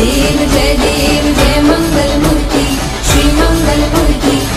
Deep